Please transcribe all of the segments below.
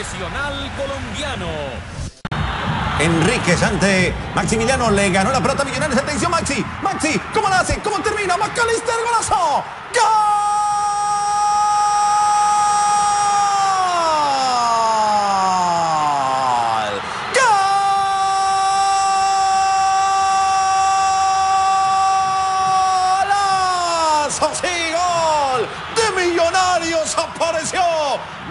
profesional colombiano. Enrique sante Maximiliano le ganó la pelota a Millonarios. Atención, Maxi. Maxi, ¿cómo la hace? ¿Cómo termina? McAllister, golazo. ¡Gol! Apareció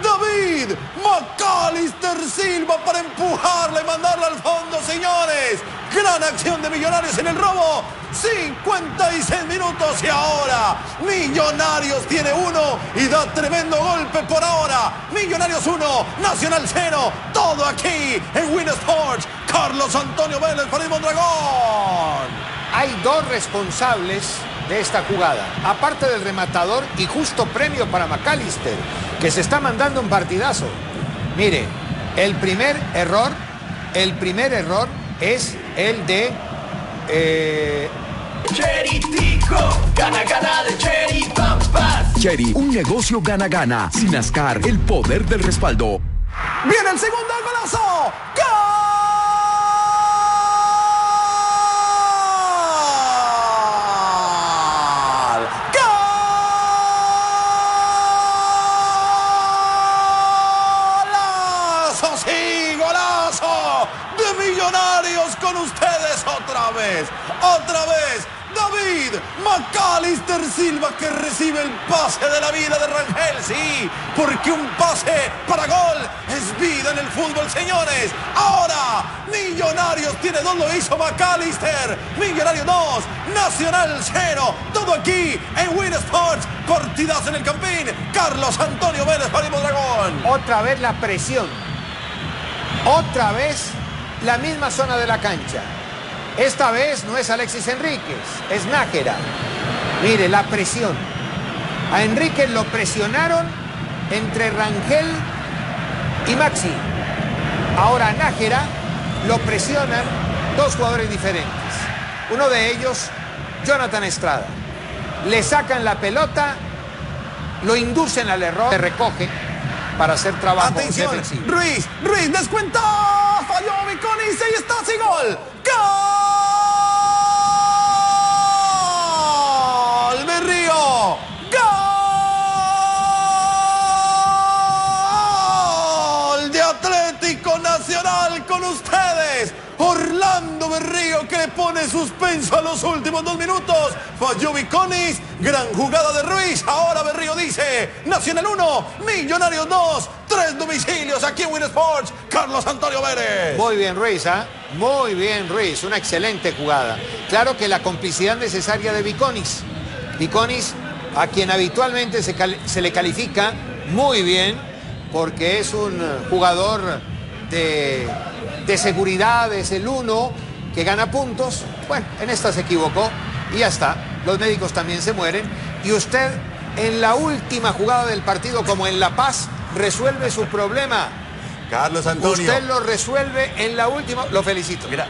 David McAllister Silva para empujarla y mandarla al fondo, señores. Gran acción de Millonarios en el robo. 56 minutos y ahora Millonarios tiene uno y da tremendo golpe por ahora. Millonarios 1, Nacional 0. Todo aquí en Win Sports. Carlos Antonio Vélez para el Mondragón. Hay dos responsables de esta jugada. Aparte del rematador y justo premio para McAllister, que se está mandando un partidazo. Mire, el primer error, el primer error es el de... eh, Cheritico, gana, gana de Cherry Pampas. Cherry, un negocio gana-gana. Sin Ascar, el poder del respaldo. Viene el segundo golazo. ¡Gol! Millonarios con ustedes otra vez. Otra vez. David McAllister Silva que recibe el pase de la vida de Rangel, sí, porque un pase para gol es vida en el fútbol, señores. Ahora, Millonarios tiene dos, lo hizo McAllister. Millonarios 2, Nacional 0. Todo aquí en Win Sports. Partidazo en el Campín. Carlos Antonio Vélez para el Dragón. otra vez la presión. Otra vez la misma zona de la cancha. Esta vez no es Alexis Enríquez, es Nájera. Mire, la presión. A Enríquez lo presionaron entre Rangel y Maxi. Ahora a Nájera lo presionan dos jugadores diferentes. Uno de ellos, Jonathan Estrada. Le sacan la pelota, lo inducen al error, se recoge para hacer trabajo Atención, defensivo. Ruiz, Ruiz, descuenta. Viconis, ahí está, sí, gol. ¡Gol! Berrío. ¡Gol! De Atlético Nacional con ustedes. Orlando Berrío que pone suspenso a los últimos dos minutos. Falló Viconis. Gran jugada de Ruiz. Ahora Berrío dice: Nacional 1, Millonarios 2. Tres domicilios aquí en Win Sports. Carlos Antonio Vélez. Muy bien Ruiz, ¿ah? Muy bien Ruiz, una excelente jugada. Claro que la complicidad necesaria de Viconis. Viconis, a quien habitualmente se, le califica muy bien, porque es un jugador de, de seguridad, es el uno que gana puntos. Bueno, en esta se equivocó y ya está. Los médicos también se mueren. Y usted, en la última jugada del partido, como en La Paz, resuelve su problema. Carlos Antonio. Usted lo resuelve en la última. Lo felicito. Mira.